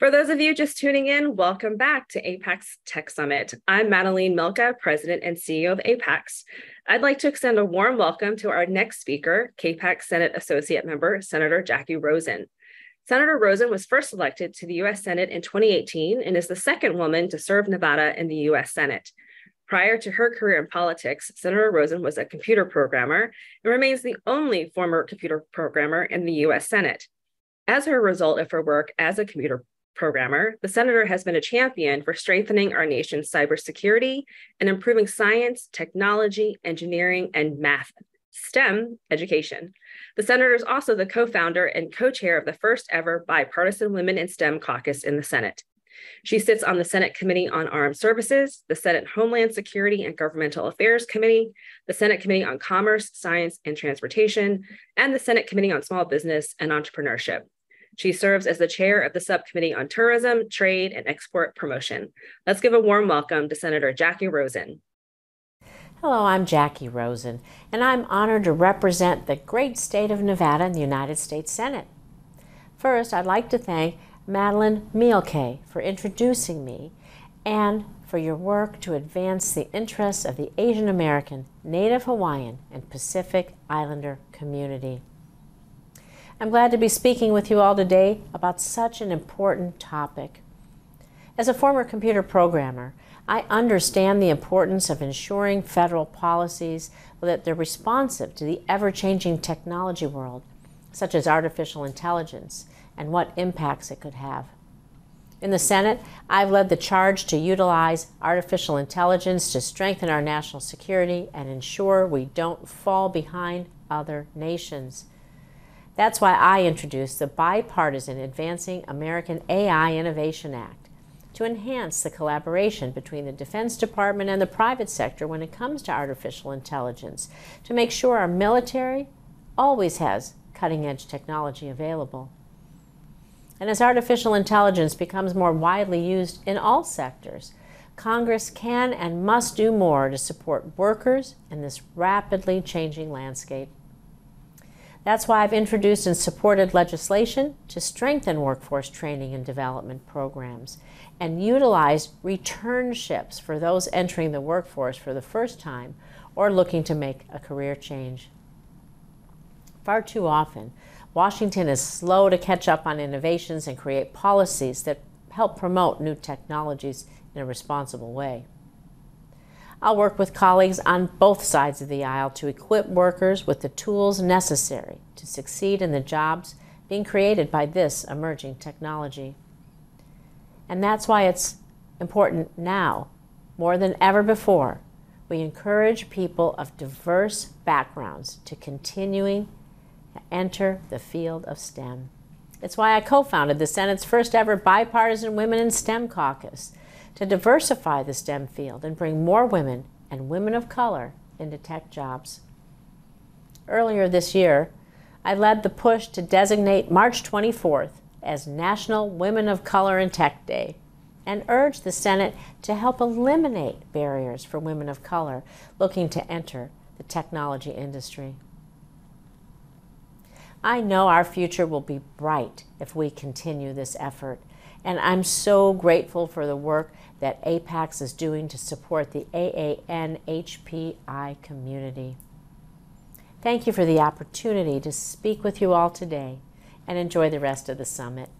For those of you just tuning in, welcome back to APAICS Tech Summit. I'm Madalene Mielke, President and CEO of APAICS. I'd like to extend a warm welcome to our next speaker, CAPAC Senate Associate Member, Senator Jacky Rosen. Senator Rosen was first elected to the U.S. Senate in 2018 and is the second woman to serve Nevada in the U.S. Senate. Prior to her career in politics, Senator Rosen was a computer programmer and remains the only former computer programmer in the U.S. Senate. As a result of her work as a computer programmer, the senator has been a champion for strengthening our nation's cybersecurity and improving science, technology, engineering, and math STEM education. The senator is also the co founder and co chair of the first ever bipartisan Women in STEM caucus in the Senate. She sits on the Senate Committee on Armed Services, the Senate Homeland Security and Governmental Affairs Committee, the Senate Committee on Commerce, Science, and Transportation, and the Senate Committee on Small Business and Entrepreneurship. She serves as the chair of the Subcommittee on Tourism, Trade, and Export Promotion. Let's give a warm welcome to Senator Jacky Rosen. Hello, I'm Jacky Rosen, and I'm honored to represent the great state of Nevada in the United States Senate. First, I'd like to thank Madalene Mielke for introducing me and for your work to advance the interests of the Asian American, Native Hawaiian, and Pacific Islander community. I'm glad to be speaking with you all today about such an important topic. As a former computer programmer, I understand the importance of ensuring federal policies that they're responsive to the ever changing technology world, such as artificial intelligence, and what impacts it could have. In the Senate, I've led the charge to utilize artificial intelligence to strengthen our national security and ensure we don't fall behind other nations. That's why I introduced the bipartisan Advancing American AI Innovation Act to enhance the collaboration between the Defense Department and the private sector when it comes to artificial intelligence, to make sure our military always has cutting edge technology available. And as artificial intelligence becomes more widely used in all sectors, Congress can and must do more to support workers in this rapidly changing landscape. That's why I've introduced and supported legislation to strengthen workforce training and development programs and utilize returnships for those entering the workforce for the first time or looking to make a career change. Far too often, Washington is slow to catch up on innovations and create policies that help promote new technologies in a responsible way. I'll work with colleagues on both sides of the aisle to equip workers with the tools necessary to succeed in the jobs being created by this emerging technology. And that's why it's important now, more than ever before, we encourage people of diverse backgrounds to continuing to enter the field of STEM. It's why I co founded the Senate's first ever bipartisan Women in STEM caucus to diversify the STEM field and bring more women and women of color into tech jobs. Earlier this year, I led the push to designate March 24th as National Women of Color in Tech Day and urged the Senate to help eliminate barriers for women of color looking to enter the technology industry. I know our future will be bright if we continue this effort, and I'm so grateful for the work that APAICS is doing to support the AANHPI community. Thank you for the opportunity to speak with you all today and enjoy the rest of the summit.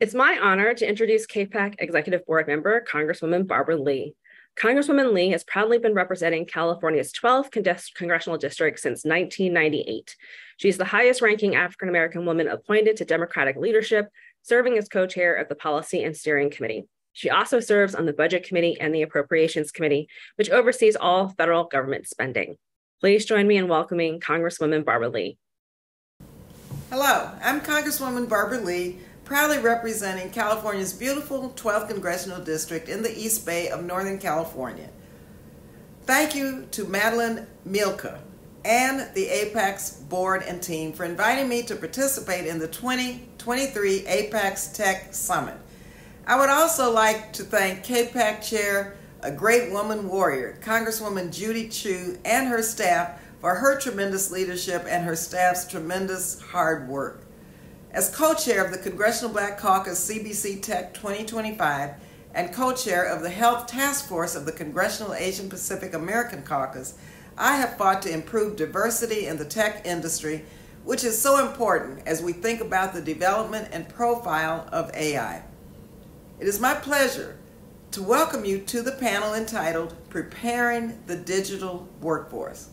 It's my honor to introduce CAPAC Executive Board member, Congresswoman Barbara Lee. Congresswoman Lee has proudly been representing California's 12th congressional district since 1998. She's the highest ranking African American woman appointed to Democratic leadership serving as co chair of the Policy and Steering Committee. She also serves on the Budget Committee and the Appropriations Committee, which oversees all federal government spending. Please join me in welcoming Congresswoman Barbara Lee. Hello, I'm Congresswoman Barbara Lee, proudly representing California's beautiful 12th Congressional District in the East Bay of Northern California. Thank you to Madalene Mielke and the APAICS board and team for inviting me to participate in the 2023 APAICS Tech Summit. I would also like to thank CAPAC Chair, a great woman warrior, Congresswoman Judy Chu, and her staff for her tremendous leadership and her staff's tremendous hard work. As co chair of the Congressional Black Caucus CBC Tech 2025 and co chair of the Health Task Force of the Congressional Asian Pacific American Caucus, I have fought to improve diversity in the tech industry, which is so important as we think about the development and profile of AI. It is my pleasure to welcome you to the panel entitled Preparing the Digital Workforce.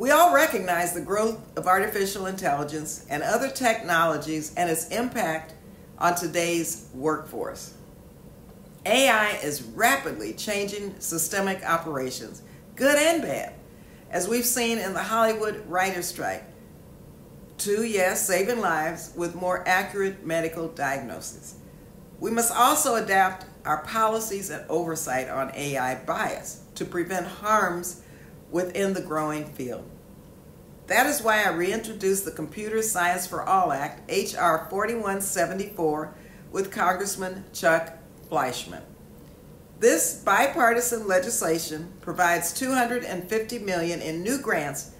We all recognize the growth of artificial intelligence and other technologies and its impact on today's workforce. AI is rapidly changing systemic operations, good and bad, as we've seen in the Hollywood writer's strike. To, yes, saving lives with more accurate medical diagnosis. We must also adapt our policies and oversight on AI bias to prevent harms within the growing field. That is why I reintroduced the Computer Science for All Act, H.R. 4174, with Congressman Chuck Fleischmann. This bipartisan legislation provides 250 million in new grants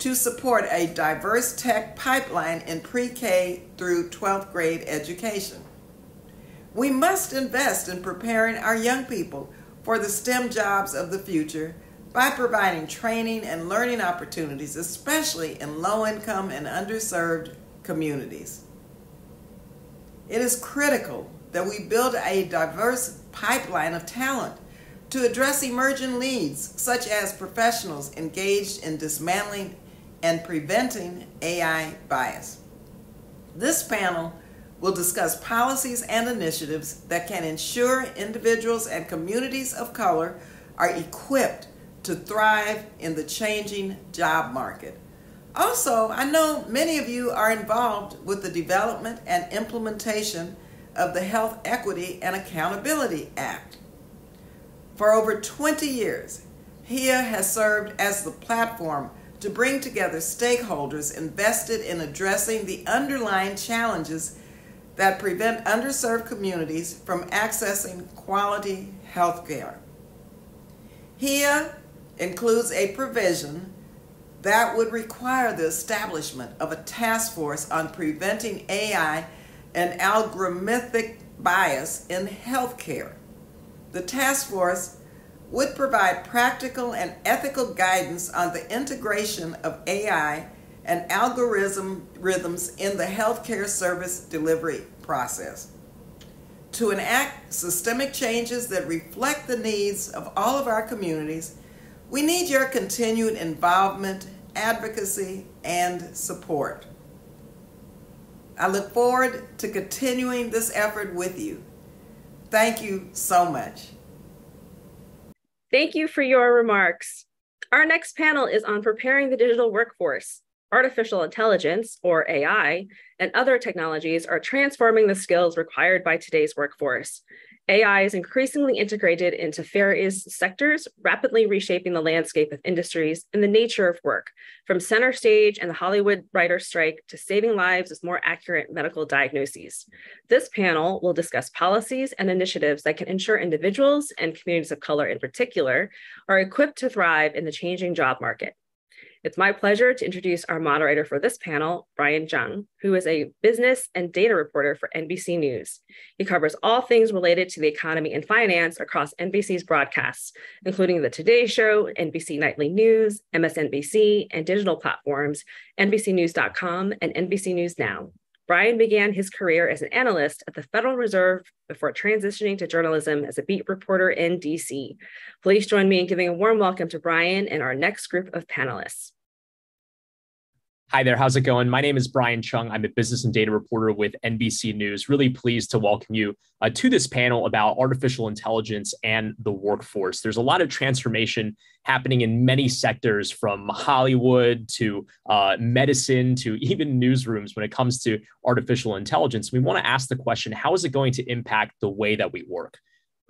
to support a diverse tech pipeline in pre-K through 12th grade education. We must invest in preparing our young people for the STEM jobs of the future by providing training and learning opportunities, especially in low income and underserved communities. It is critical that we build a diverse pipeline of talent to address emerging needs, such as professionals engaged in dismantling and preventing AI bias. This panel will discuss policies and initiatives that can ensure individuals and communities of color are equipped to thrive in the changing job market. Also, I know many of you are involved with the development and implementation of the Health Equity and Accountability Act. For over 20 years, HEA has served as the platform to bring together stakeholders invested in addressing the underlying challenges that prevent underserved communities from accessing quality health care. HEA includes a provision that would require the establishment of a task force on preventing AI and algorithmic bias in healthcare. The task force would provide practical and ethical guidance on the integration of AI and algorithm rhythms in the healthcare service delivery process. To enact systemic changes that reflect the needs of all of our communities, we need your continued involvement, advocacy, and support. I look forward to continuing this effort with you. Thank you so much. Thank you for your remarks. Our next panel is on preparing the digital workforce. Artificial intelligence, or AI, and other technologies are transforming the skills required by today's workforce. AI is increasingly integrated into various sectors, rapidly reshaping the landscape of industries and the nature of work, from center stage and the Hollywood writer strike to saving lives with more accurate medical diagnoses. This panel will discuss policies and initiatives that can ensure individuals and communities of color in particular are equipped to thrive in the changing job market. It's my pleasure to introduce our moderator for this panel, Brian Cheung, who is a business and data reporter for NBC News. He covers all things related to the economy and finance across NBC's broadcasts, including The Today Show, NBC Nightly News, MSNBC, and digital platforms, NBCNews.com and NBC News Now. Brian began his career as an analyst at the Federal Reserve before transitioning to journalism as a beat reporter in DC. Please join me in giving a warm welcome to Brian and our next group of panelists. Hi there. How's it going? My name is Brian Cheung. I'm a business and data reporter with NBC News. Really pleased to welcome you uh, to this panel about artificial intelligence and the workforce. There's a lot of transformation happening in many sectors from Hollywood to uh, medicine to even newsrooms when it comes to artificial intelligence. We want to ask the question how is it going to impact the way that we work?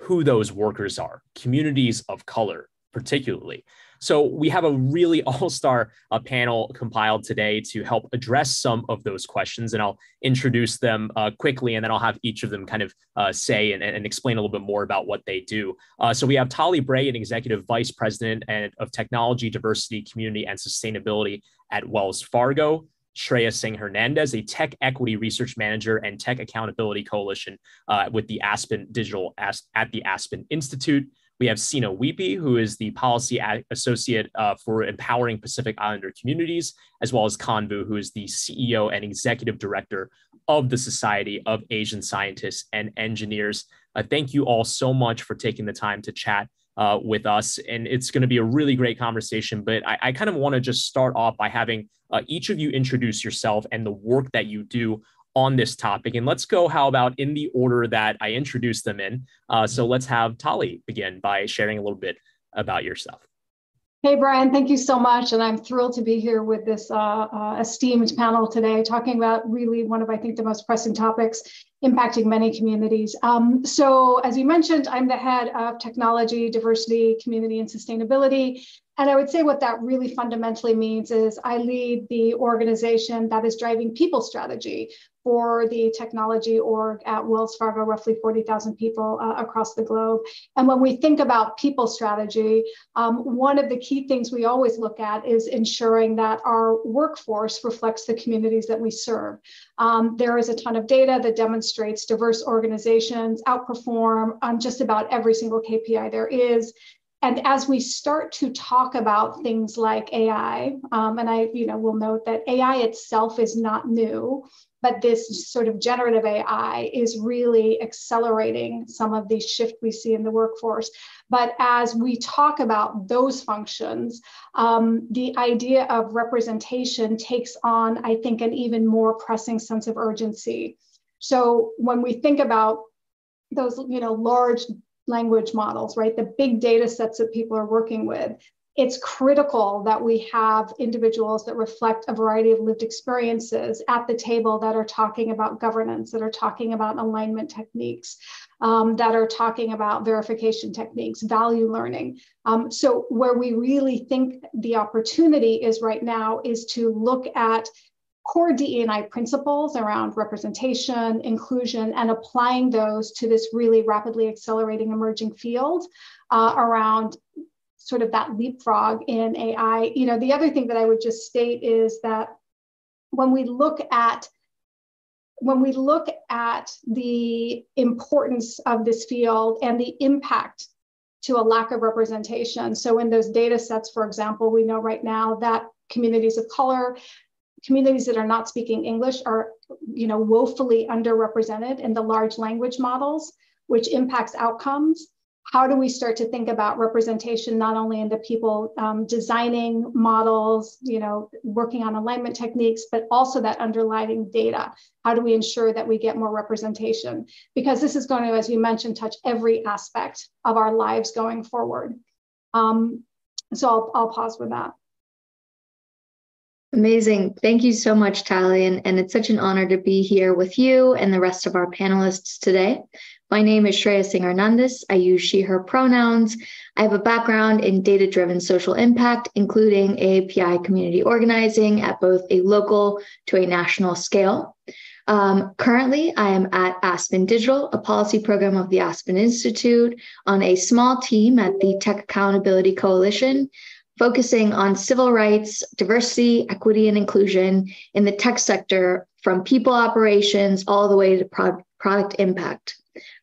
Who those workers are, communities of color, particularly. So we have a really all-star uh, panel compiled today to help address some of those questions, and I'll introduce them uh, quickly, and then I'll have each of them kind of uh, say and, and, explain a little bit more about what they do. Uh, so we have Tali Bray, an executive vice president and of technology, diversity, community, and sustainability at Wells Fargo. Shreya Singh Hernandez, a tech equity research manager and tech accountability coalition uh, with the Aspen Digital at the Aspen Institute. We have Sina Uipi, who is the policy associate uh, for empowering Pacific Islander communities, as well as Khan Vu, who is the CEO and executive director of the Society of Asian Scientists and Engineers. Uh, thank you all so much for taking the time to chat uh, with us. And it's going to be a really great conversation. But I, I kind of want to just start off by having uh, each of you introduce yourself and the work that you do on this topic. And let's go, how about in the order that I introduced them in? Uh, so let's have Tali begin by sharing a little bit about yourself. Hey, Brian, thank you so much. And I'm thrilled to be here with this uh, uh, esteemed panel today, talking about really one of, I think, the most pressing topics impacting many communities. Um, so, as you mentioned, I'm the head of technology, diversity, community, and sustainability and I would say what that really fundamentally means is I lead the organization that is driving people strategy for the technology org at Wells Fargo, roughly 40,000 people uh, across the globe. And when we think about people strategy, um, one of the key things we always look at is ensuring that our workforce reflects the communities that we serve. Um, there is a ton of data that demonstrates diverse organizations outperform on just about every single KPI there is and as we start to talk about things like AI, um, and I, you know, will note that AI itself is not new, but this sort of generative AI is really accelerating some of the shift we see in the workforce. But as we talk about those functions, um, the idea of representation takes on, I think, an even more pressing sense of urgency. So when we think about those, you know, large language models, right? The big data sets that people are working with. It's critical that we have individuals that reflect a variety of lived experiences at the table that are talking about governance, that are talking about alignment techniques, um, that are talking about verification techniques, value learning. Um, so, where we really think the opportunity is right now is to look at core DE&I principles around representation, inclusion, and applying those to this really rapidly accelerating emerging field uh, around sort of that leapfrog in AI. You know, the other thing that I would just state is that when we look at when we look at the importance of this field and the impact to a lack of representation. So in those data sets, for example, we know right now that communities of color communities that are not speaking English are, you know, woefully underrepresented in the large language models, which impacts outcomes. How do we start to think about representation not only in the people um, designing models, you know, working on alignment techniques, but also that underlying data? How do we ensure that we get more representation? Because this is going to, as you mentioned, touch every aspect of our lives going forward. Um, so I'll, I'll pause with that. Amazing. Thank you so much, Tali. And, and it's such an honor to be here with you and the rest of our panelists today. My name is Shreya Singh Hernandez. I use she, her pronouns. I have a background in data driven social impact, including API community organizing at both a local to a national scale. Um, currently, I am at Aspen Digital, a policy program of the Aspen Institute, on a small team at the Tech Accountability Coalition, focusing on civil rights, diversity, equity, and inclusion in the tech sector from people operations all the way to pro- product impact.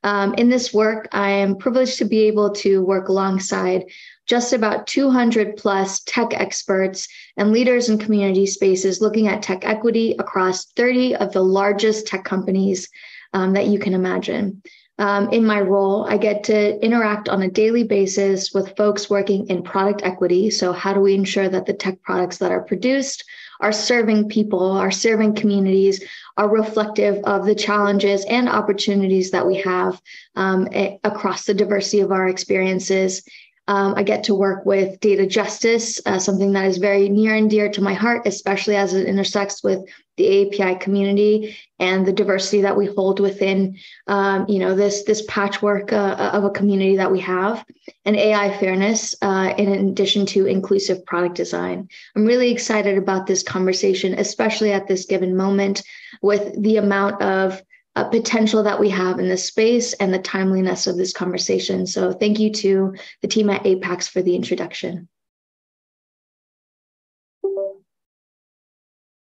Um, in this work, I am privileged to be able to work alongside just about 200 plus tech experts and leaders in community spaces looking at tech equity across 30 of the largest tech companies um, that you can imagine um, in my role, I get to interact on a daily basis with folks working in product equity. So, how do we ensure that the tech products that are produced are serving people, are serving communities, are reflective of the challenges and opportunities that we have um, across the diversity of our experiences um, I get to work with data justice, uh, something that is very near and dear to my heart, especially as it intersects with the API community and the diversity that we hold within, um, you know, this this patchwork uh, of a community that we have, and AI fairness, uh, in addition to inclusive product design. I'm really excited about this conversation, especially at this given moment, with the amount of uh, potential that we have in this space and the timeliness of this conversation. So thank you to the team at APAICS for the introduction.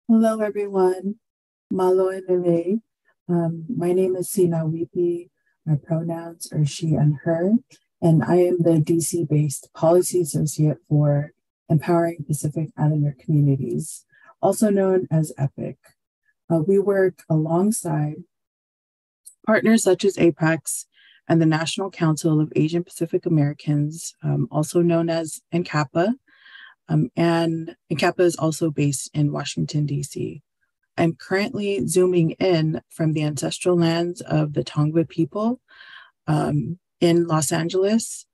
Hello, everyone. Malo Um, my name is Sina Uipi. My pronouns are she and her, and I am the DC based policy associate for Empowering Pacific Islander Communities, also known as EPIC. Uh, we work alongside partners such as APEX and the National Council of Asian Pacific Americans, um, also known as NCAPA. Um, and NCAPA is also based in Washington, D.C. I'm currently zooming in from the ancestral lands of the Tongva people um, in Los Angeles.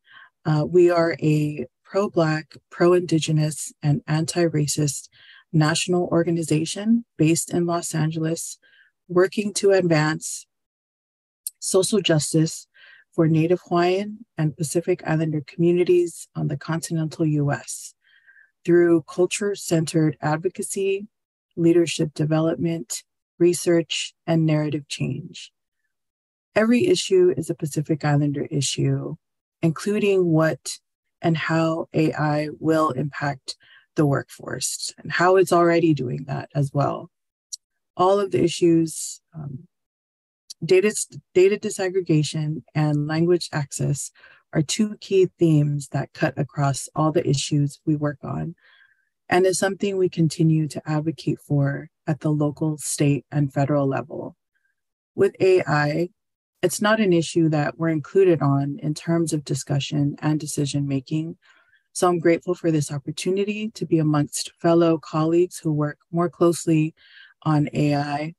Uh, we are a pro Black, pro Indigenous, and anti racist national organization based in Los Angeles, working to advance social justice for Native Hawaiian and Pacific Islander communities on the continental US through culture centered advocacy, leadership development, research, and narrative change. Every issue is a Pacific Islander issue, including what and how AI will impact the workforce and how it's already doing that as well. All of the issues, um, data, data disaggregation and language access are two key themes that cut across all the issues we work on and is something we continue to advocate for at the local, state, and federal level. With AI, it's not an issue that we're included on in terms of discussion and decision making. So I'm grateful for this opportunity to be amongst fellow colleagues who work more closely on AI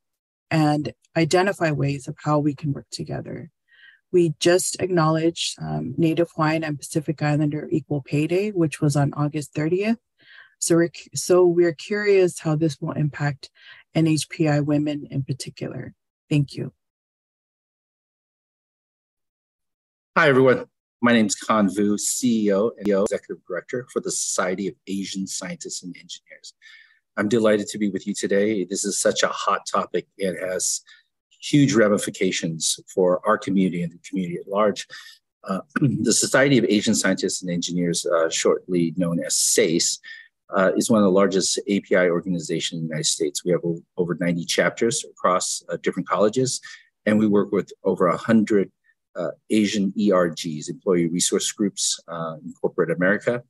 and identify ways of how we can work together. We just acknowledged um, Native Hawaiian and Pacific Islander Equal Pay Day, which was on August 30th. So we're, so we're curious how this will impact NHPI women in particular. Thank you. Hi, everyone. My name is Khan Vu, CEO and Executive Director for the Society of Asian Scientists and Engineers. I'm delighted to be with you today. This is such a hot topic. It has huge ramifications for our community and the community at large. Uh, the Society of Asian Scientists and Engineers, uh, shortly known as SASE, uh, is one of the largest API organizations in the United States. We have over 90 chapters across uh, different colleges, and we work with over 100 uh, Asian ERGs, employee resource groups uh, in corporate America.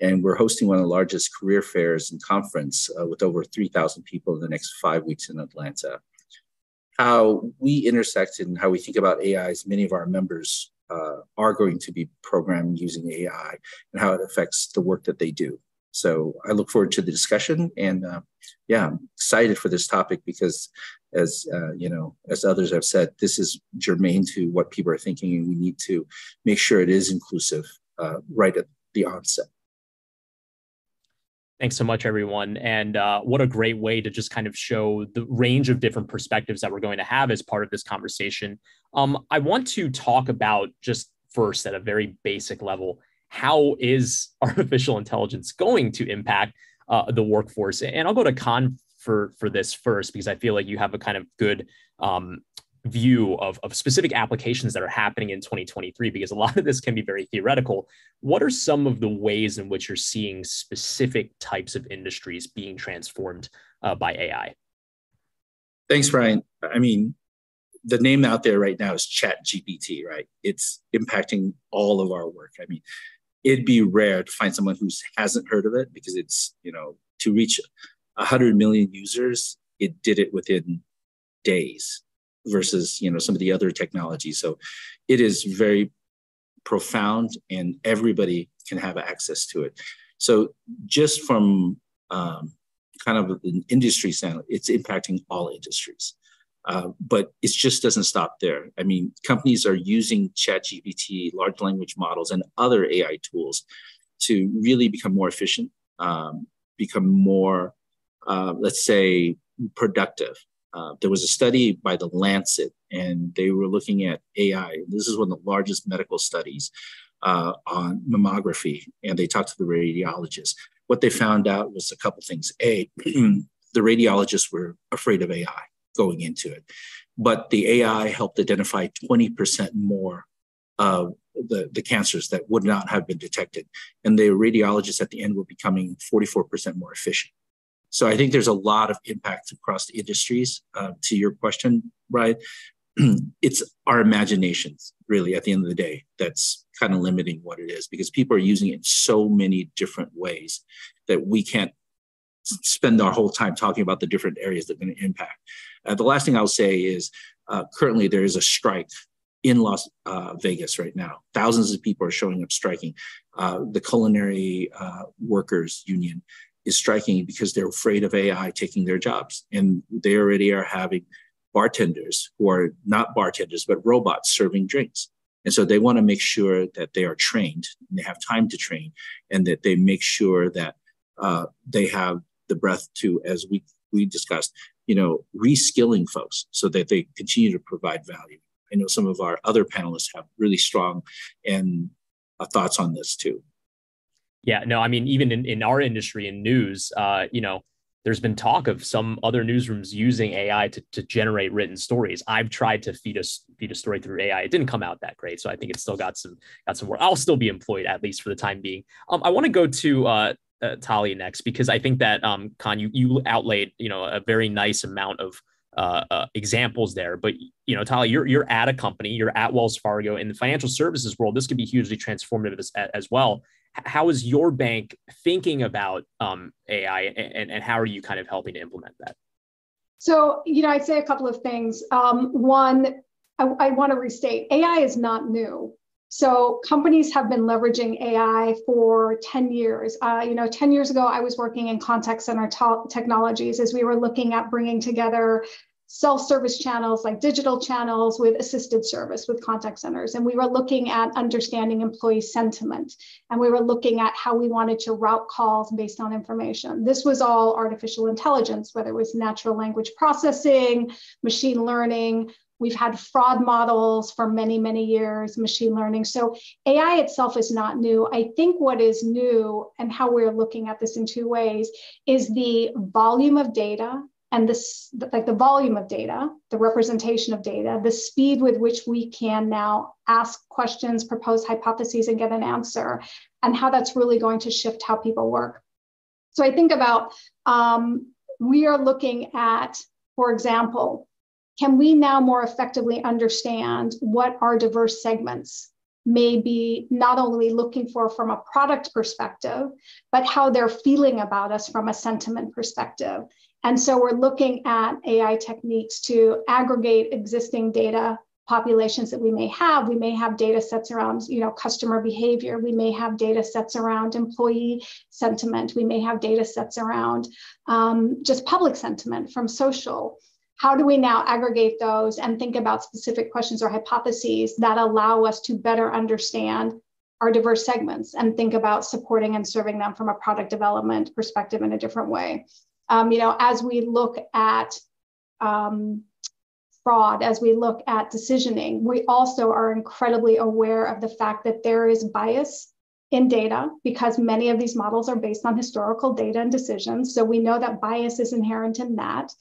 And we're hosting one of the largest career fairs and conference uh, with over 3,000 people in the next five weeks in Atlanta. How we intersect and how we think about AI is many of our members uh, are going to be programming using AI and how it affects the work that they do. So I look forward to the discussion, and uh, yeah, I'm excited for this topic because, as uh, you know, as others have said, this is germane to what people are thinking, and we need to make sure it is inclusive uh, right at the onset. Thanks so much, everyone. And uh, what a great way to just kind of show the range of different perspectives that we're going to have as part of this conversation. Um, I want to talk about just first at a very basic level how is artificial intelligence going to impact uh, the workforce? And I'll go to Khan for for this first because I feel like you have a kind of good um, view of, of specific applications that are happening in 2023 because a lot of this can be very theoretical. What are some of the ways in which you're seeing specific types of industries being transformed uh, by ai thanks brian. I mean the name out there right now is chat gpt right? It's impacting all of our work. I mean it'd be rare to find someone who hasn't heard of it because it's you know to reach 100 million users it did it within days versus you know some of the other technologies. So it is very profound and everybody can have access to it. So just from um, kind of an industry standpoint it's impacting all industries uh, but it just doesn't stop there. I mean, companies are using ChatGPT, large language models, and other AI tools to really become more efficient, um, become more, uh, let's say, productive. Uh, there was a study by the Lancet, and they were looking at AI. This is one of the largest medical studies uh, on mammography, and they talked to the radiologists. What they found out was a couple things. A, the radiologists were afraid of AI going into it. But the AI helped identify 20% more of the, the cancers that would not have been detected. And the radiologists at the end were becoming 44% more efficient. So I think there's a lot of impact across the industries. Uh, to your question, right? it's our imaginations, really, at the end of the day, that's kind of limiting what it is because people are using it in so many different ways that we can't spend our whole time talking about the different areas that are going to impact. Uh, the last thing I'll say is uh, currently there is a strike in Las uh, Vegas right now. Thousands of people are showing up striking. Uh, the culinary uh, workers union is striking because they're afraid of AI taking their jobs. And they already are having bartenders who are not bartenders, but robots serving drinks. And so they want to make sure that they are trained and they have time to train and that they make sure that uh, they have the breath to, as we, we discussed, you know, reskilling folks so that they continue to provide value. I know some of our other panelists have really strong and uh, thoughts on this too. Yeah, no, I mean, even in, in our industry in news, uh, you know, there's been talk of some other newsrooms using AI to, to generate written stories. I've tried to feed a feed a story through AI. It didn't come out that great, so I think it's still got some got some work. I'll still be employed at least for the time being. Um, I want to go to uh, uh, Talia next because I think that um, you you outlaid you know a very nice amount of uh, uh, examples there. But you know, Talia, you're you're at a company, you're at Wells Fargo in the financial services world. This could be hugely transformative as, as well how is your bank thinking about um, AI and, and how are you kind of helping to implement that? So, you know, I'd say a couple of things. Um, one, I, I want to restate AI is not new. So companies have been leveraging AI for 10 years. Uh, you know, 10 years ago, I was working in contact center technologies as we were looking at bringing together self-service channels like digital channels with assisted service with contact centers. And we were looking at understanding employee sentiment. And we were looking at how we wanted to route calls based on information. This was all artificial intelligence whether it was natural language processing machine learning We've had fraud models for many, many years, machine learning. So AI itself is not new. I think what is new and how we're looking at this in two ways is the volume of data and this like the volume of data the representation of data the speed with which we can now ask questions propose hypotheses and get an answer and how that's really going to shift how people work so i think about um, we are looking at for example can we now more effectively understand what our diverse segments may be not only looking for from a product perspective, but how they're feeling about us from a sentiment perspective. And so we're looking at AI techniques to aggregate existing data populations that we may have. We may have data sets around, you know, customer behavior. We may have data sets around employee sentiment. We may have data sets around um, just public sentiment from social. How do we now aggregate those and think about specific questions or hypotheses that allow us to better understand our diverse segments and think about supporting and serving them from a product development perspective in a different way? um, you know, as we look at um, fraud, as we look at decisioning, we also are incredibly aware of the fact that there is bias in data because many of these models are based on historical data and decisions. So we know that bias is inherent in that.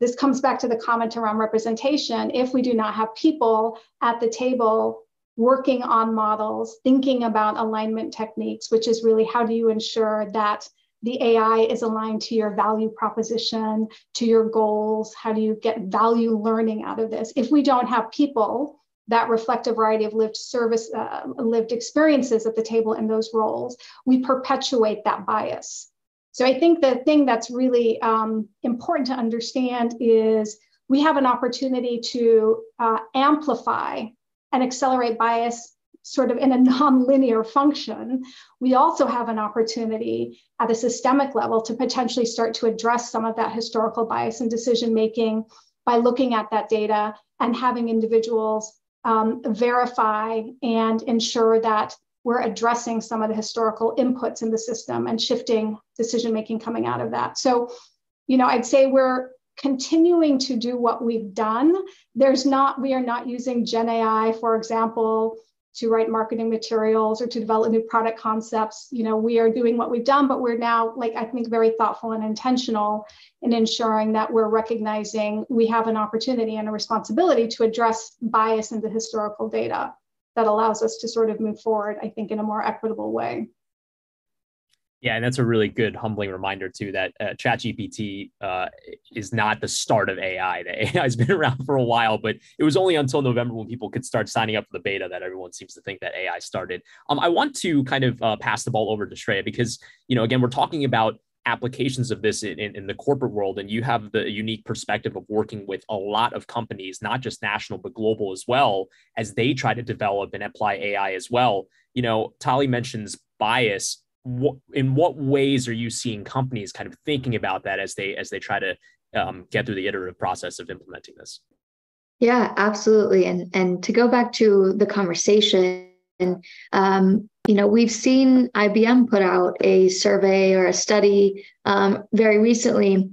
This comes back to the comment around representation. If we do not have people at the table working on models, thinking about alignment techniques, which is really how do you ensure that the AI is aligned to your value proposition, to your goals? How do you get value learning out of this? If we don't have people that reflect a variety of lived service, uh, lived experiences at the table in those roles, we perpetuate that bias. So I think the thing that's really um, important to understand is we have an opportunity to uh, amplify and accelerate bias sort of in a nonlinear function, we also have an opportunity at a systemic level to potentially start to address some of that historical bias in decision making by looking at that data and having individuals um, verify and ensure that we're addressing some of the historical inputs in the system and shifting decision making coming out of that. So, you know, I'd say we're continuing to do what we've done. There's not, we are not using Gen AI, for example, to write marketing materials or to develop new product concepts. You know, we are doing what we've done, but we're now, like, I think, very thoughtful and intentional in ensuring that we're recognizing we have an opportunity and a responsibility to address bias in the historical data that allows us to sort of move forward, I think, in a more equitable way. Yeah, and that's a really good humbling reminder too that uh, ChatGPT uh, is not the start of AI. The AI has been around for a while, but it was only until November when people could start signing up for the beta that everyone seems to think that AI started. Um, I want to kind of uh, pass the ball over to Shreya because you know again we're talking about applications of this in, in, the corporate world and you have the unique perspective of working with a lot of companies not just national but global as well as they try to develop and apply ai as well. You know tali mentions bias. In what ways are you seeing companies kind of thinking about that as they as they try to um, get through the iterative process of implementing this? Yeah absolutely. And and to go back to the conversation um, you know we've seen ibm put out a survey or a study um, very recently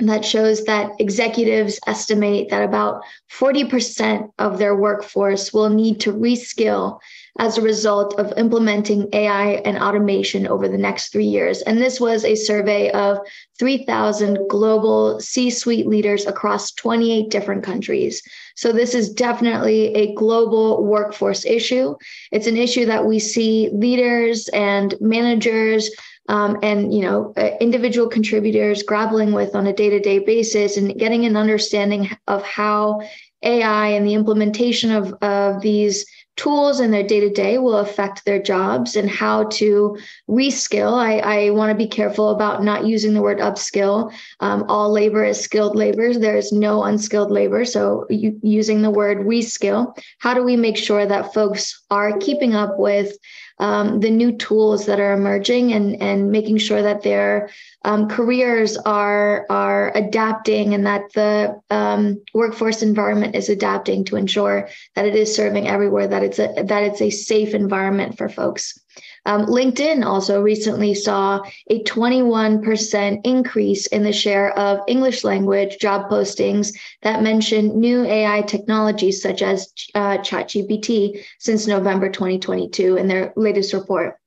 that shows that executives estimate that about 40% of their workforce will need to reskill as a result of implementing AI and automation over the next three years. And this was a survey of 3,000 global C suite leaders across 28 different countries. So this is definitely a global workforce issue. It's an issue that we see leaders and managers um, and you know uh, individual contributors grappling with on a day-to-day basis and getting an understanding of how ai and the implementation of, of these tools in their day-to-day will affect their jobs and how to reskill. I, I want to be careful about not using the word upskill. Um, all labor is skilled labor. There is no unskilled labor so you, using the word reskill. How do we make sure that folks are keeping up with um, the new tools that are emerging and, and making sure that their um, careers are, are adapting and that the um, workforce environment is adapting to ensure that it is serving everywhere, that it's a, that it's a safe environment for folks. Um, LinkedIn also recently saw a 21% increase in the share of English language job postings that mention new AI technologies such as uh, ChatGPT since November 2022 in their latest report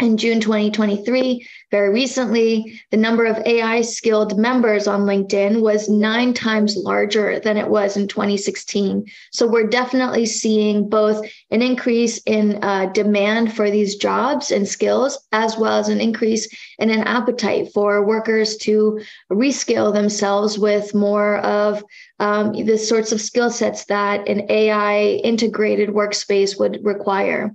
in June 2023, very recently, the number of AI skilled members on LinkedIn was nine times larger than it was in 2016. So we're definitely seeing both an increase in uh, demand for these jobs and skills, as well as an increase in an appetite for workers to reskill themselves with more of um, the sorts of skill sets that an AI integrated workspace would require.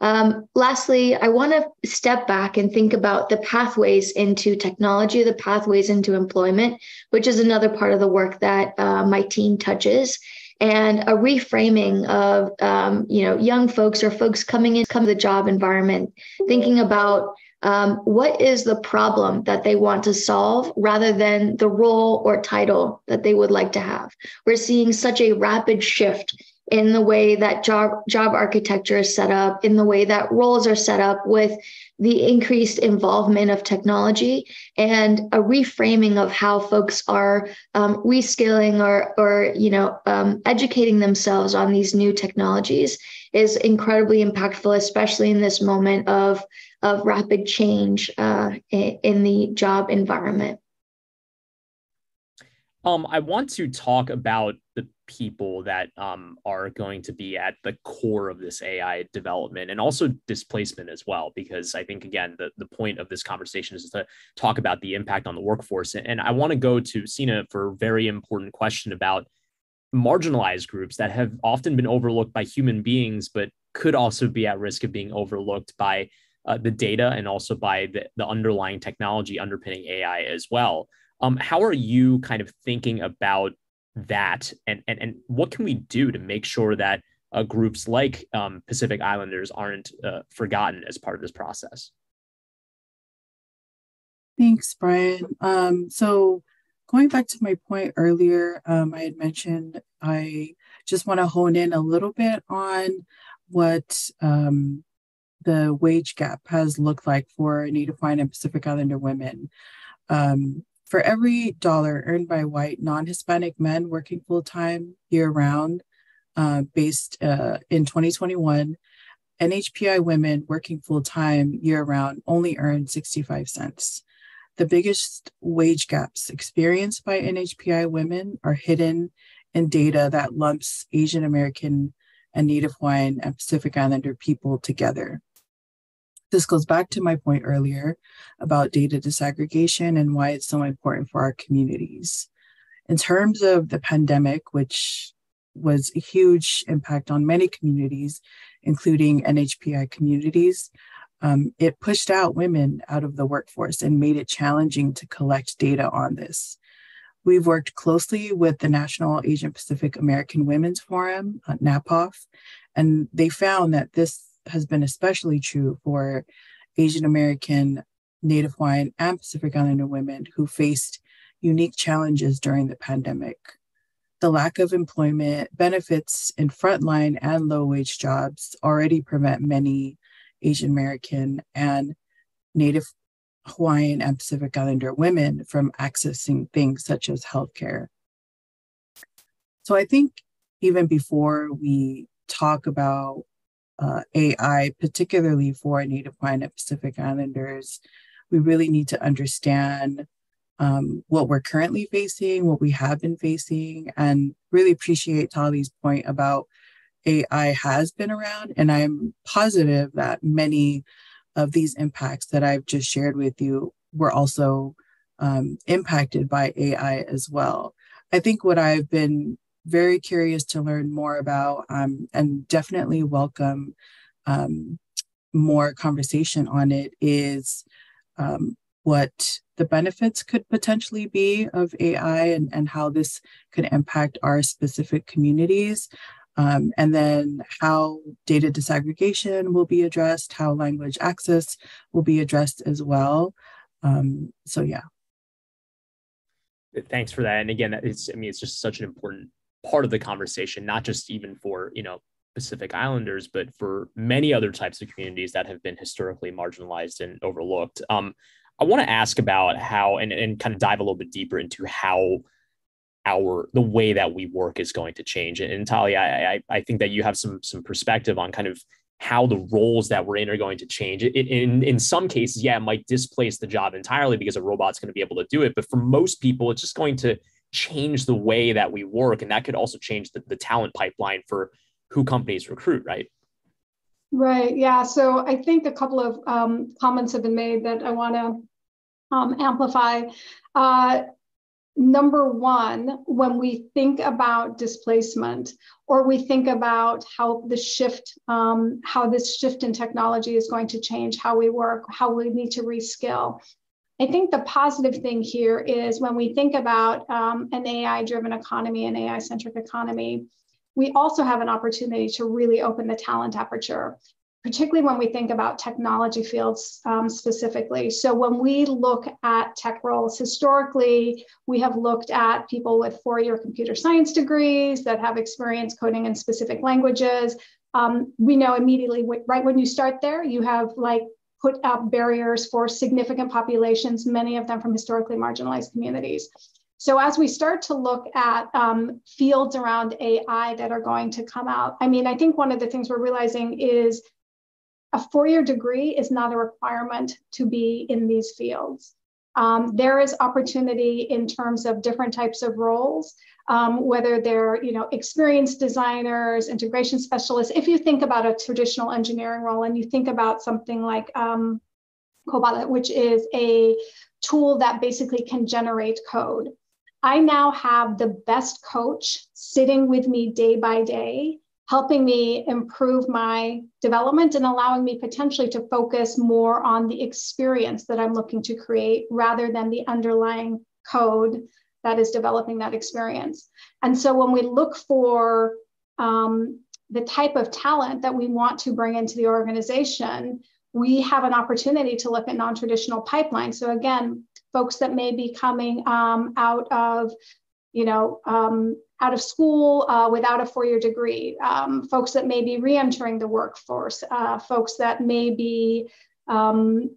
Um, lastly, I want to step back and think about the pathways into technology, the pathways into employment, which is another part of the work that uh, my team touches. And a reframing of um, you know young folks or folks coming in come to the job environment thinking about um, what is the problem that they want to solve rather than the role or title that they would like to have. We're seeing such a rapid shift in the way that job job architecture is set up, in the way that roles are set up with the increased involvement of technology and a reframing of how folks are um, reskilling or or you know um, educating themselves on these new technologies is incredibly impactful, especially in this moment of of rapid change uh, in, the job environment. Um, I want to talk about people that um, are going to be at the core of this AI development and also displacement as well, because I think, again, the, the point of this conversation is to talk about the impact on the workforce. And I want to go to Sina for a very important question about marginalized groups that have often been overlooked by human beings, but could also be at risk of being overlooked by uh, the data and also by the, the underlying technology underpinning AI as well. Um, how are you kind of thinking about that, and and and what can we do to make sure that uh, groups like um, Pacific Islanders aren't uh, forgotten as part of this process? Thanks, Brian. Um, so going back to my point earlier, um, I had mentioned I just want to hone in a little bit on what um, the wage gap has looked like for Native Hawaiian and Pacific Islander women. Um, for every dollar earned by white non Hispanic men working full time year round, uh, based uh, in 2021, NHPI women working full time year round only earned 65 cents. The biggest wage gaps experienced by NHPI women are hidden in data that lumps Asian American and Native Hawaiian and Pacific Islander people together. This goes back to my point earlier about data disaggregation and why it's so important for our communities. In terms of the pandemic, which was a huge impact on many communities, including NHPI communities, um, it pushed out women out of the workforce and made it challenging to collect data on this. We've worked closely with the National Asian Pacific American Women's Forum, uh, NAPAWF, and they found that this has been especially true for Asian American, Native Hawaiian, and Pacific Islander women who faced unique challenges during the pandemic. The lack of employment benefits in frontline and low wage jobs already prevent many Asian American and Native Hawaiian and Pacific Islander women from accessing things such as healthcare. So I think even before we talk about uh, AI, particularly for Native Hawaiian and Pacific Islanders, we really need to understand um, what we're currently facing, what we have been facing, and really appreciate Tali's point about AI has been around. And I'm positive that many of these impacts that I've just shared with you were also um, impacted by AI as well. I think what I've been very curious to learn more about um, and definitely welcome um, more conversation on it is um, what the benefits could potentially be of AI and, and how this could impact our specific communities. Um, and then how data disaggregation will be addressed, how language access will be addressed as well. Um, so, yeah. Thanks for that. And again, it's, I mean, it's just such an important part of the conversation, not just even for, you know, Pacific Islanders, but for many other types of communities that have been historically marginalized and overlooked. Um, I want to ask about how and, and kind of dive a little bit deeper into how our the way that we work is going to change. And, and Talia, I, I, I think that you have some some perspective on kind of how the roles that we're in are going to change. It, in in some cases, yeah, it might displace the job entirely because a robot's going to be able to do it. But for most people, it's just going to change the way that we work, and that could also change the, the talent pipeline for who companies recruit, right? Right. Yeah. So I think a couple of um, comments have been made that I want to um, amplify. Uh, number one, when we think about displacement or we think about how the shift, um, how this shift in technology is going to change how we work, how we need to reskill. I think the positive thing here is when we think about um, an AI driven economy, an AI centric economy, we also have an opportunity to really open the talent aperture particularly when we think about technology fields um, specifically. So, when we look at tech roles, historically, we have looked at people with four year computer science degrees that have experience coding in specific languages. Um, we know immediately, right when you start there, you have like put up barriers for significant populations, many of them from historically marginalized communities. So as we start to look at um, fields around AI that are going to come out, I mean, I think one of the things we're realizing is a four-year degree is not a requirement to be in these fields. Um, there is opportunity in terms of different types of roles, um, whether they're you know experienced designers, integration specialists. If you think about a traditional engineering role and you think about something like um, Copilot, which is a tool that basically can generate code. I now have the best coach sitting with me day by day helping me improve my development and allowing me potentially to focus more on the experience that I'm looking to create rather than the underlying code that is developing that experience. And so when we look for um, the type of talent that we want to bring into the organization, we have an opportunity to look at non traditional pipelines. So, again, folks that may be coming um, out of you know, um, out of school uh, without a four-year degree, um, folks that may be re-entering the workforce, uh, folks that may be, um,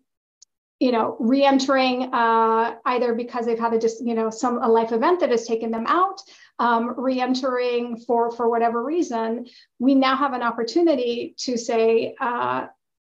you know, re-entering uh, either because they've had a just, you know, some a life event that has taken them out, um, re-entering for for whatever reason. We now have an opportunity to say. Uh,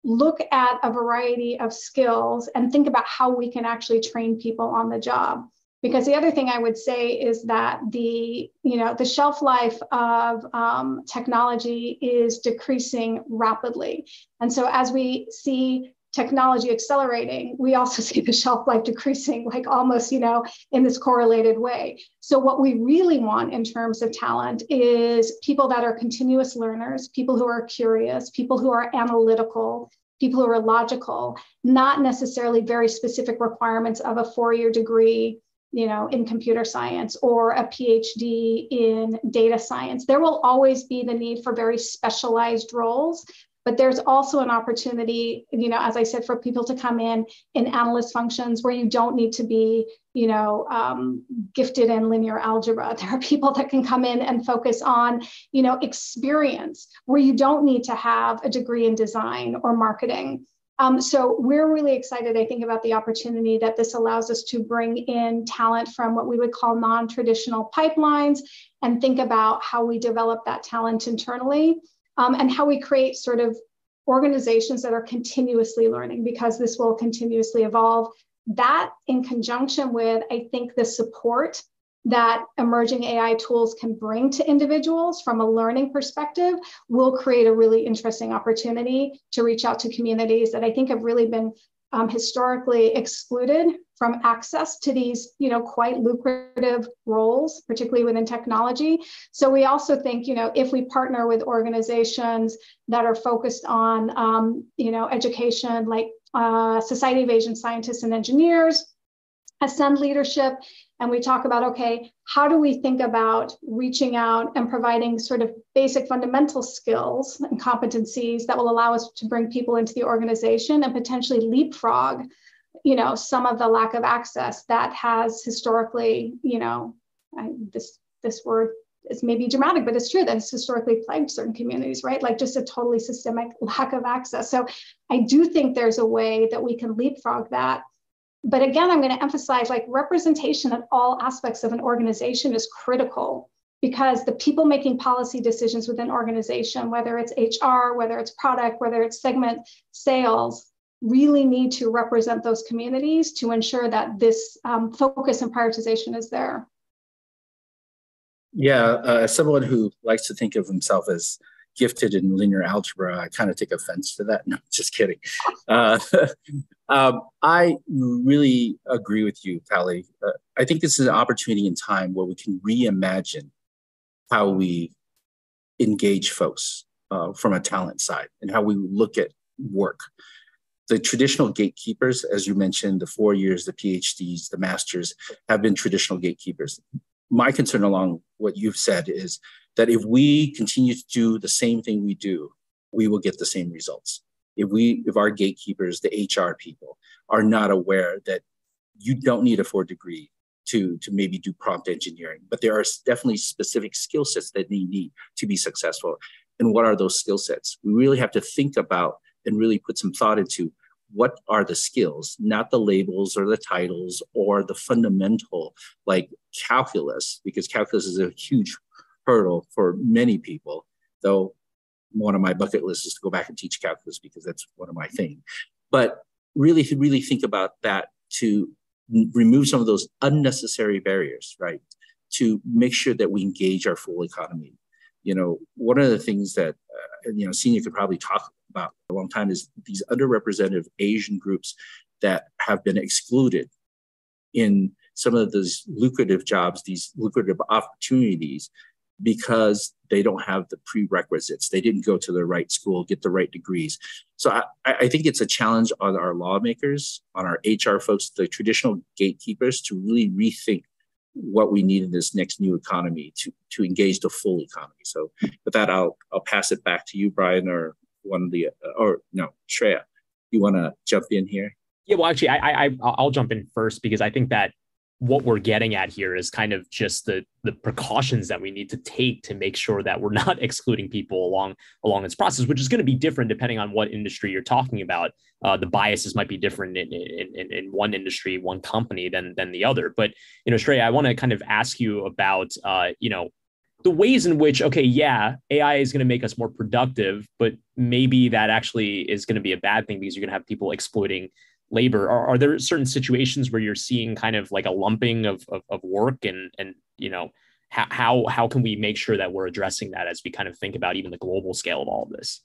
look at a variety of skills and think about how we can actually train people on the job because the other thing i would say is that the you know the shelf life of um, technology is decreasing rapidly and so as we see technology accelerating, we also see the shelf life decreasing, like almost, you know, in this correlated way. So, what we really want in terms of talent is people that are continuous learners, people who are curious, people who are analytical, people who are logical, not necessarily very specific requirements of a four year degree you know in computer science or a phd in data science. There will always be the need for very specialized roles but there's also an opportunity you know as i said for people to come in in analyst functions where you don't need to be you know um, gifted in linear algebra. There are people that can come in and focus on you know experience where you don't need to have a degree in design or marketing um, so we're really excited, I think, about the opportunity that this allows us to bring in talent from what we would call non-traditional pipelines and think about how we develop that talent internally um, and how we create sort of organizations that are continuously learning because this will continuously evolve. That in conjunction with, I think, the support that emerging AI tools can bring to individuals from a learning perspective will create a really interesting opportunity to reach out to communities that I think have really been um, historically excluded from access to these, you know, quite lucrative roles, particularly within technology. So we also think, you know, if we partner with organizations that are focused on, um, you know, education, like uh, Society of Asian Scientists and Engineers, Ascend Leadership, and we talk about okay how do we think about reaching out and providing sort of basic fundamental skills and competencies that will allow us to bring people into the organization and potentially leapfrog you know some of the lack of access that has historically you know I, this this word is maybe dramatic but it's true that it's historically plagued certain communities right? Like just a totally systemic lack of access. So i do think there's a way that we can leapfrog that but again, I'm going to emphasize like representation at all aspects of an organization is critical because the people making policy decisions within organization, whether it's HR, whether it's product, whether it's segment sales, really need to represent those communities to ensure that this um, focus and prioritization is there. Yeah, uh, someone who likes to think of himself as gifted in linear algebra, I kind of take offense to that. No, just kidding. Uh, um, I really agree with you, Tali. Uh, I think this is an opportunity in time where we can reimagine how we engage folks uh, from a talent side and how we look at work. The traditional gatekeepers, as you mentioned, the four years, the PhDs, the masters, have been traditional gatekeepers. My concern along what you've said is that if we continue to do the same thing we do, we will get the same results. If we, if our gatekeepers, the HR people, are not aware that you don't need a four degree to, to maybe do prompt engineering, but there are definitely specific skill sets that they need to be successful. And what are those skill sets? We really have to think about and really put some thought into what are the skills, not the labels or the titles or the fundamental like calculus, because calculus is a huge hurdle for many people, though one of my bucket lists is to go back and teach calculus because that's one of my things. But really, really think about that to remove some of those unnecessary barriers, right? To make sure that we engage our full economy. You know, one of the things that, uh, you know, Sina could probably talk about a long time is these underrepresented Asian groups that have been excluded in some of those lucrative jobs, these lucrative opportunities because they don't have the prerequisites. They didn't go to the right school, get the right degrees. So I, I, think it's a challenge on our lawmakers, on our HR folks, the traditional gatekeepers to really rethink what we need in this next new economy to, to engage the full economy. So with that, I'll, I'll pass it back to you, Brian, or one of the, uh, or no, Shreya, you want to jump in here? Yeah, well, actually, I, I I'll jump in first because I think that what we're getting at here is kind of just the the precautions that we need to take to make sure that we're not excluding people along along this process, which is going to be different depending on what industry you're talking about. Uh, the biases might be different in, in, in one industry, one company than than the other. But you know, I want to kind of ask you about uh, you know the ways in which okay, yeah, AI is going to make us more productive, but maybe that actually is going to be a bad thing because you're going to have people exploiting labor are, are there certain situations where you're seeing kind of like a lumping of, of, of work and and you know how, how how can we make sure that we're addressing that as we kind of think about even the global scale of all of this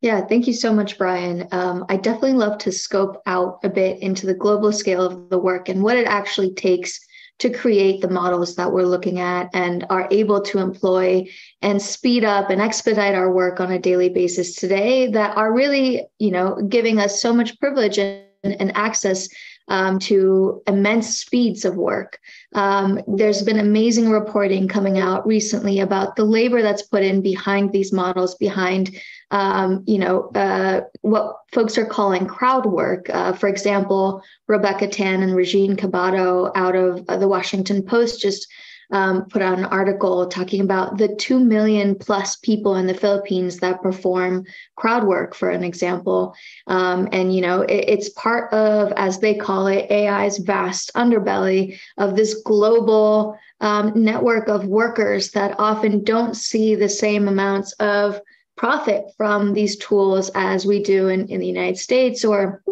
Yeah, thank you so much, Brian. Um, I definitely love to scope out a bit into the global scale of the work and what it actually takes to create the models that we're looking at and are able to employ and speed up and expedite our work on a daily basis today that are really, you know, giving us so much privilege and, and access um, to immense speeds of work. Um, there's been amazing reporting coming out recently about the labor that's put in behind these models, behind um, you know uh, what folks are calling crowd work. Uh, for example, Rebecca Tan and Regine Cabato out of uh, the Washington Post just um, put out an article talking about the 2 million plus people in the Philippines that perform crowd work, for an example. Um, and, you know, it, it's part of, as they call it, AI's vast underbelly of this global um, network of workers that often don't see the same amounts of profit from these tools as we do in, in the United States or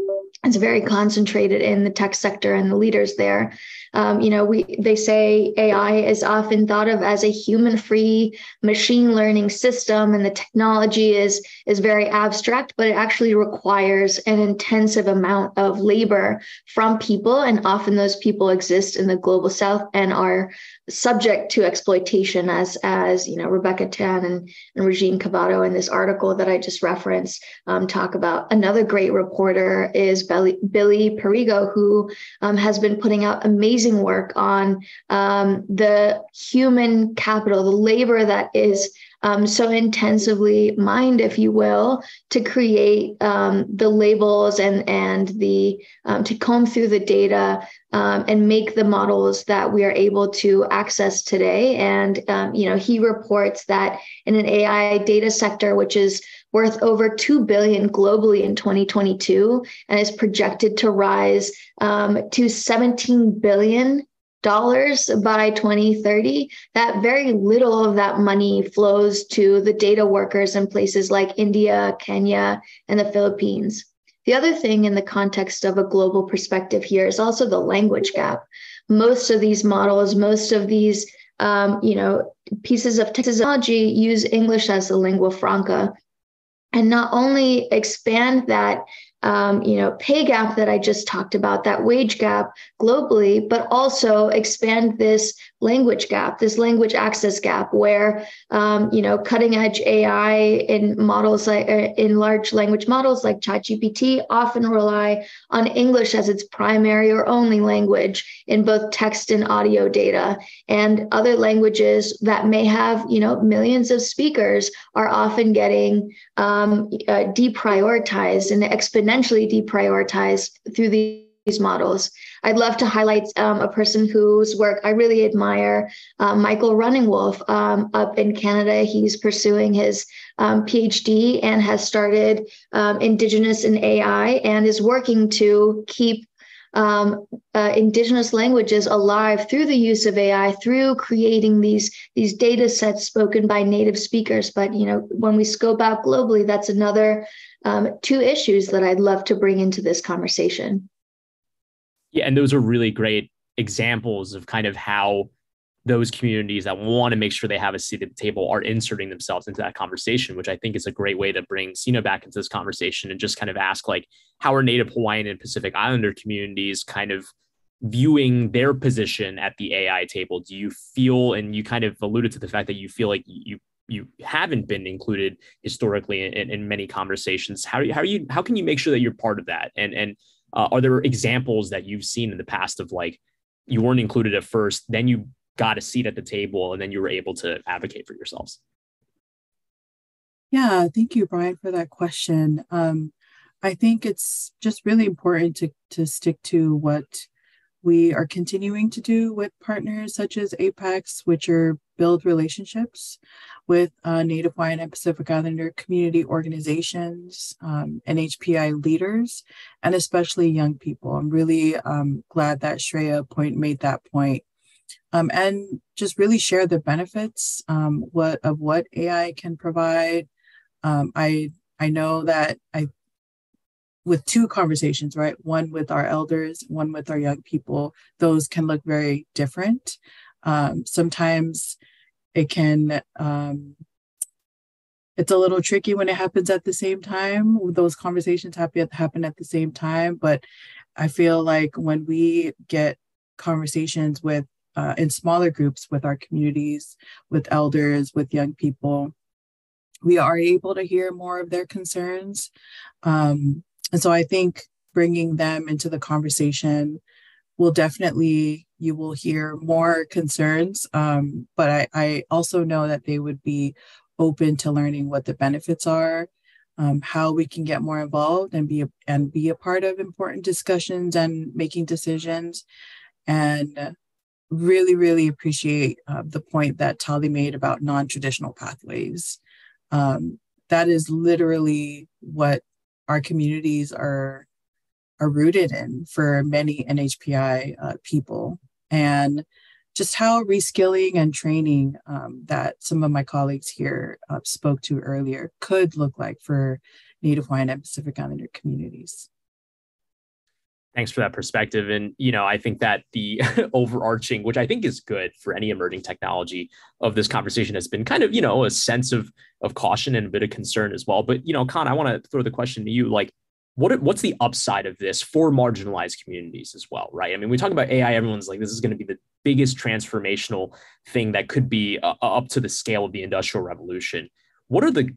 it's very concentrated in the tech sector and the leaders there. Um, you know, we they say AI is often thought of as a human-free machine learning system, and the technology is is very abstract, but it actually requires an intensive amount of labor from people, and often those people exist in the global south and are subject to exploitation, as as you know, Rebecca Tan and, and Regine Cabato in this article that I just referenced um, talk about. Another great reporter is Billy, Billy Perrigo, who um, has been putting out amazing amazing work on um, the human capital, the labor that is um, so intensively mined, if you will, to create um, the labels and and the um, to comb through the data um, and make the models that we are able to access today. And um, you know, he reports that in an AI data sector, which is worth over 2 billion globally in 2022 and is projected to rise um, to 17 billion dollars by 2030 that very little of that money flows to the data workers in places like india kenya and the philippines. The other thing in the context of a global perspective here is also the language gap. Most of these models most of these um, you know pieces of technology use english as the lingua franca. And not only expand that um, you know pay gap that i just talked about that wage gap globally but also expand this language gap this language access gap where um, you know cutting edge ai in models like uh, in large language models like chatgpt often rely on english as its primary or only language in both text and audio data. And other languages that may have you know millions of speakers are often getting um, uh, deprioritized and exponentially deprioritized through these models. I'd love to highlight um, a person whose work I really admire, uh, Michael Running Wolf um, up in Canada. He's pursuing his um, PhD and has started um, Indigenous in AI and is working to keep um, uh, indigenous languages alive through the use of AI, through creating these these data sets spoken by native speakers. But you know, when we scope out globally, that's another um, two issues that I'd love to bring into this conversation. Yeah, and those are really great examples of kind of how those communities that want to make sure they have a seat at the table are inserting themselves into that conversation, which I think is a great way to bring Sina back into this conversation and just kind of ask like, how are Native Hawaiian and Pacific Islander communities kind of viewing their position at the AI table? Do you feel, and you kind of alluded to the fact that you feel like you you haven't been included historically in, in many conversations. How, how you? How can you make sure that you're part of that? And and uh, are there examples that you've seen in the past of like you weren't included at first, then you got a seat at the table, and then you were able to advocate for yourselves? Yeah, thank you, Brian, for that question. Um, I think it's just really important to to stick to what we are continuing to do with partners such as APAICS, which are build relationships with uh, Native Hawaiian and Pacific Islander community organizations um, and HPI leaders, and especially young people. I'm really um, glad that Shreya point made that point. Um, and just really share the benefits um, what of what AI can provide. Um, I I know that I with two conversations, right? One with our elders, one with our young people. Those can look very different. Um, sometimes it can um, it's a little tricky when it happens at the same time. Those conversations happen happen at the same time, but I feel like when we get conversations with uh, in smaller groups with our communities, with elders, with young people, we are able to hear more of their concerns. Um, and so I think bringing them into the conversation will definitely you will hear more concerns um, but I, I also know that they would be open to learning what the benefits are um, how we can get more involved and be a, and be a part of important discussions and making decisions. And really really appreciate uh, the point that tali made about non-traditional pathways. Um, that is literally what our communities are are rooted in for many NHPI uh, people. And just how reskilling and training um, that some of my colleagues here uh, spoke to earlier could look like for Native Hawaiian and Pacific Islander communities. Thanks for that perspective. And, you know, I think that the overarching, which I think is good for any emerging technology of this conversation has been kind of, you know, a sense of, of caution and a bit of concern as well. But, you know, Khan, I want to throw the question to you, like, what what's the upside of this for marginalized communities as well, right? I mean, we talk about AI, everyone's like, this is going to be the biggest transformational thing that could be uh, uh, up to the scale of the industrial revolution. What are the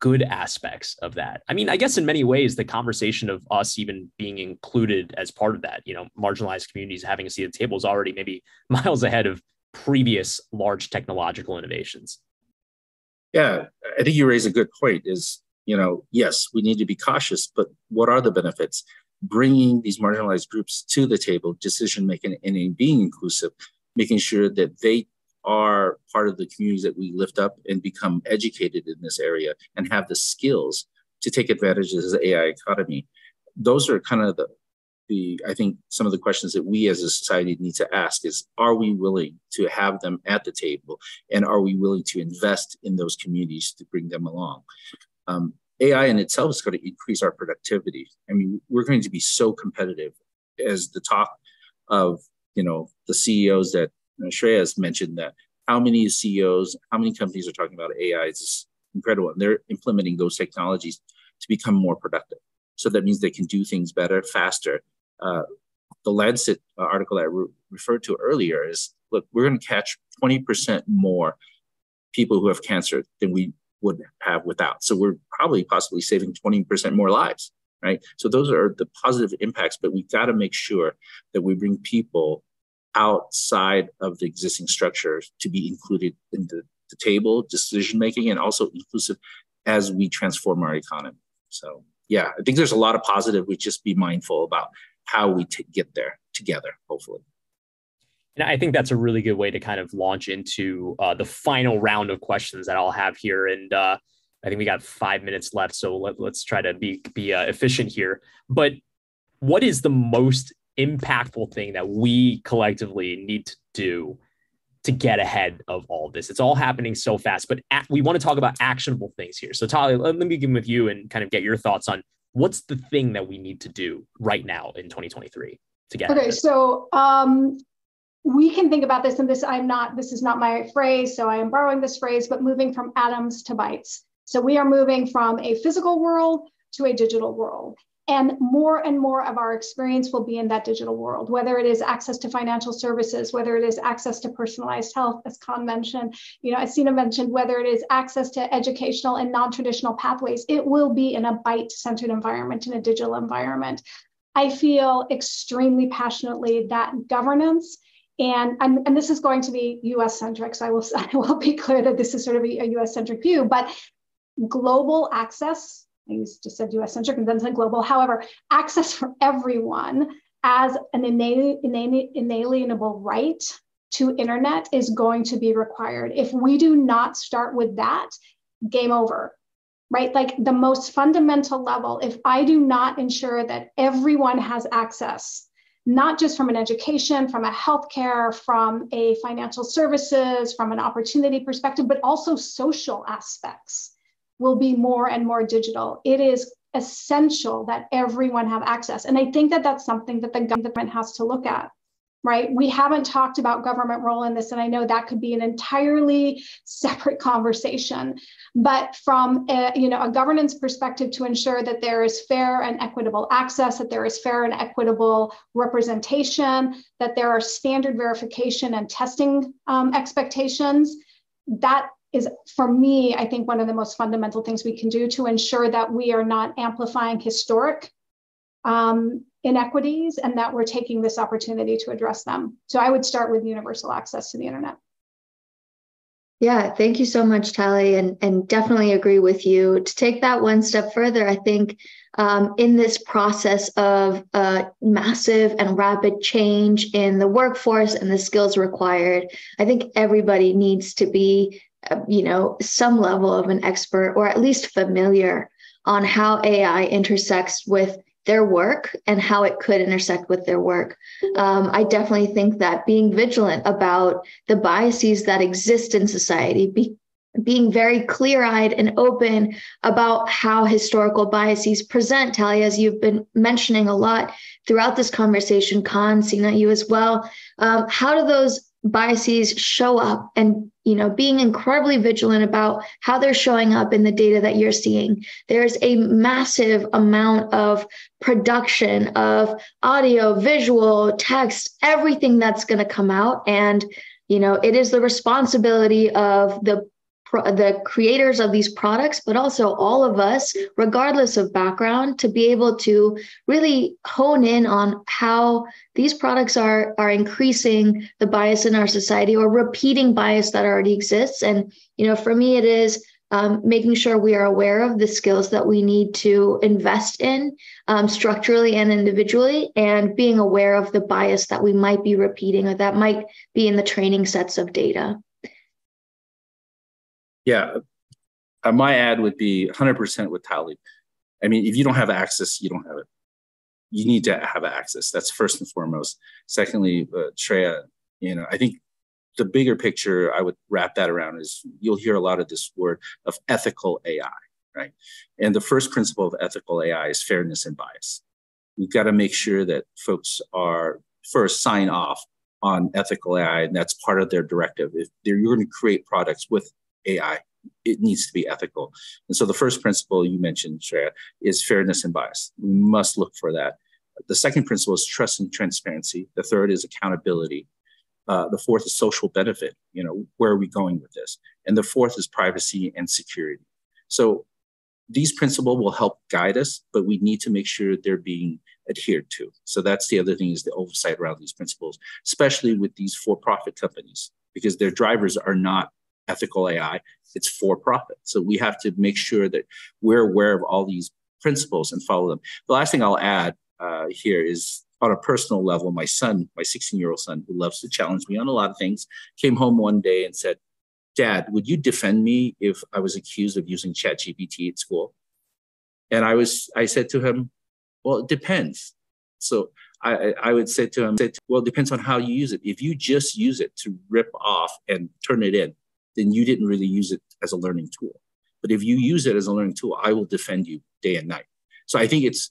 good aspects of that? I mean, I guess in many ways, the conversation of us even being included as part of that, you know, marginalized communities having a seat at the table is already maybe miles ahead of previous large technological innovations. Yeah, I think you raise a good point. Is you know, yes, we need to be cautious, but what are the benefits? Bringing these marginalized groups to the table, decision making, and being inclusive, making sure that they are part of the communities that we lift up and become educated in this area and have the skills to take advantage of the AI economy. Those are kind of the, the I think some of the questions that we as a society need to ask is are we willing to have them at the table and are we willing to invest in those communities to bring them along? Um, AI in itself is going to increase our productivity. I mean, we're going to be so competitive as the talk of, you know, the CEOs that Shreya has mentioned that how many CEOs, how many companies are talking about AI is incredible. And they're implementing those technologies to become more productive. So that means they can do things better, faster. Uh, the Lancet article that I re- referred to earlier is look, we're going to catch 20% more people who have cancer than we would have without. So we're probably possibly saving 20% more lives, right? So those are the positive impacts, but we've got to make sure that we bring people outside of the existing structures to be included in the, the table, decision making, and also inclusive as we transform our economy. So yeah, I think there's a lot of positive. We just be mindful about how we t- get there together, hopefully. And I think that's a really good way to kind of launch into uh, the final round of questions that I'll have here. And uh, I think we got five minutes left, so let, us try to be be uh, efficient here. But what is the most impactful thing that we collectively need to do to get ahead of all this? It's all happening so fast, but at, we want to talk about actionable things here. So, Tali, let, let me begin with you and kind of get your thoughts on what's the thing that we need to do right now in 2023 to get. Okay, so um, we can think about this and this i'm not this is not my phrase so i am borrowing this phrase but moving from atoms to bytes. So we are moving from a physical world to a digital world. And more and more of our experience will be in that digital world whether it is access to financial services whether it is access to personalized health as Khan mentioned you know as sina mentioned whether it is access to educational and non-traditional pathways it will be in a byte centered environment in a digital environment. I feel extremely passionately that governance and, and, and this is going to be US centric, so I will, I will be clear that this is sort of a, a US centric view, but global access, I used, just said US centric and then said global, however, access for everyone as an inalienable right to internet is going to be required. If we do not start with that, game over right? Like the most fundamental level, if I do not ensure that everyone has access not just from an education, from a healthcare, from a financial services, from an opportunity perspective, but also social aspects will be more and more digital. It is essential that everyone have access. And I think that that's something that the government has to look at. Right? We haven't talked about government role in this, and I know that could be an entirely separate conversation. But from a, you know a governance perspective, to ensure that there is fair and equitable access, that there is fair and equitable representation, that there are standard verification and testing um, expectations, that is for me, I think one of the most fundamental things we can do to ensure that we are not amplifying historic um, inequities and that we're taking this opportunity to address them. So I would start with universal access to the internet. Yeah, thank you so much, Tali, and, and definitely agree with you. To take that one step further, I think um, in this process of uh, massive and rapid change in the workforce and the skills required, I think everybody needs to be, uh, you know, some level of an expert or at least familiar on how AI intersects with their work and how it could intersect with their work. Um, I definitely think that being vigilant about the biases that exist in society, be, being very clear eyed and open about how historical biases present, Talia, as you've been mentioning a lot throughout this conversation, Khan, Sina, you as well. Um, how do those biases show up and you know being incredibly vigilant about how they're showing up in the data that you're seeing. There's a massive amount of production of audio visual text everything that's going to come out. And you know it is the responsibility of the the creators of these products, but also all of us, regardless of background, to be able to really hone in on how these products are, are increasing the bias in our society or repeating bias that already exists. And, you know, for me, it is um, making sure we are aware of the skills that we need to invest in um, structurally and individually, and being aware of the bias that we might be repeating or that might be in the training sets of data. Yeah, uh, my ad would be 100% with Tali. I mean, if you don't have access, you don't have it. You need to have access. That's first and foremost. Secondly, uh, Shreya, you know, I think the bigger picture I would wrap that around is you'll hear a lot of this word of ethical AI, right? And the first principle of ethical AI is fairness and bias. We've got to make sure that folks are first sign off on ethical AI, and that's part of their directive. If you're going to create products with AI. It needs to be ethical. And so the first principle you mentioned, Shreya, is fairness and bias. We must look for that. The second principle is trust and transparency. The third is accountability. Uh, the fourth is social benefit. You know, where are we going with this? And the fourth is privacy and security. So these principles will help guide us, but we need to make sure they're being adhered to. So that's the other thing is the oversight around these principles, especially with these for-profit companies, because their drivers are not ethical AI, it's for profit. So we have to make sure that we're aware of all these principles and follow them. The last thing I'll add uh, here is on a personal level, my son, my 16 year old son, who loves to challenge me on a lot of things, came home one day and said, Dad, would you defend me if I was accused of using ChatGPT at school? And I was, I said to him, Well, it depends. So I, I would say to him, Well, it depends on how you use it. If you just use it to rip off and turn it in, then you didn't really use it as a learning tool. But if you use it as a learning tool, I will defend you day and night. So I think it's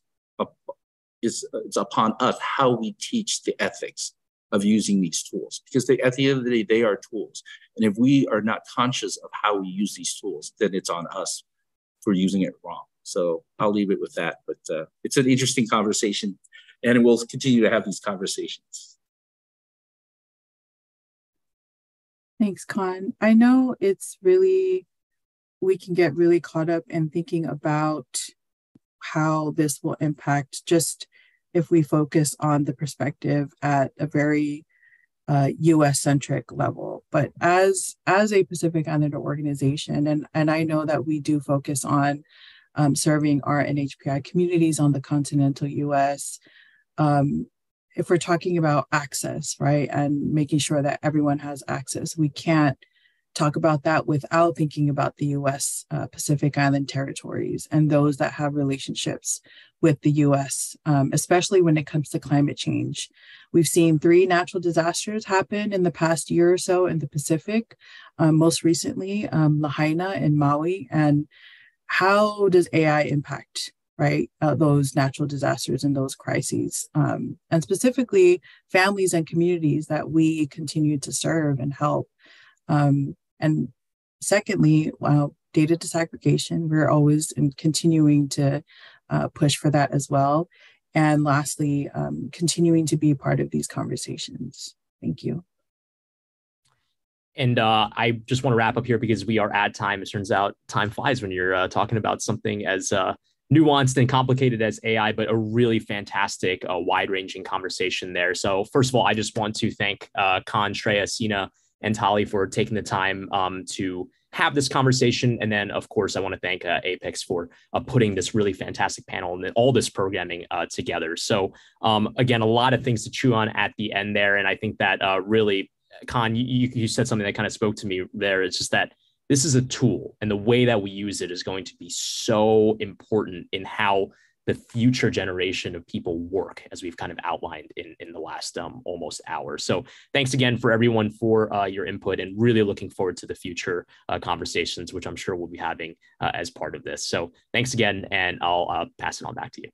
it's, it's upon us how we teach the ethics of using these tools because they, at the end of the day, they are tools. And if we are not conscious of how we use these tools, then it's on us for using it wrong. So I'll leave it with that. But uh, it's an interesting conversation, and we'll continue to have these conversations. Thanks, Khan. I know it's really, we can get really caught up in thinking about how this will impact just if we focus on the perspective at a very uh, U.S. centric level. But as as a Pacific Islander organization, and and I know that we do focus on um, serving our NHPI communities on the continental U.S. Um, if we're talking about access, right, and making sure that everyone has access, we can't talk about that without thinking about the US uh, Pacific Island territories and those that have relationships with the US, um, especially when it comes to climate change. We've seen three natural disasters happen in the past year or so in the Pacific, um, most recently, um, Lahaina and Maui. And how does AI impact right? Uh, those natural disasters and those crises, um, and specifically families and communities that we continue to serve and help. Um, and secondly, well, data disaggregation, we're always continuing to uh, push for that as well. And lastly, um, continuing to be part of these conversations. Thank you. And uh, I just want to wrap up here because we are at time. It turns out time flies when you're uh, talking about something as uh, nuanced and complicated as AI, but a really fantastic, uh, wide ranging conversation there. So, first of all, I just want to thank uh, Khan, Shreya, Sina, and Tali for taking the time um, to have this conversation. And then, of course, I want to thank uh, APAICS for uh, putting this really fantastic panel and all this programming uh, together. So, um, again, a lot of things to chew on at the end there. And I think that uh, really, Khan, you, you said something that kind of spoke to me there. It's just that this is a tool, and the way that we use it is going to be so important in how the future generation of people work as we've kind of outlined in, in the last um, almost hour. So thanks again for everyone for uh, your input and really looking forward to the future uh, conversations, which I'm sure we'll be having uh, as part of this. So thanks again, and I'll uh, pass it on back to you.